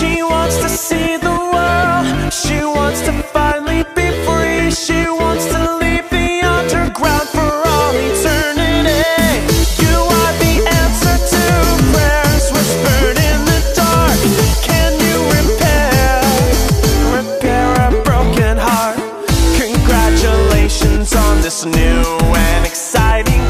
She wants to see the world. She wants to finally be free. She wants to leave the underground for all eternity. You are the answer to prayers whispered in the dark. Can you repair, repair a broken heart? Congratulations on this new and exciting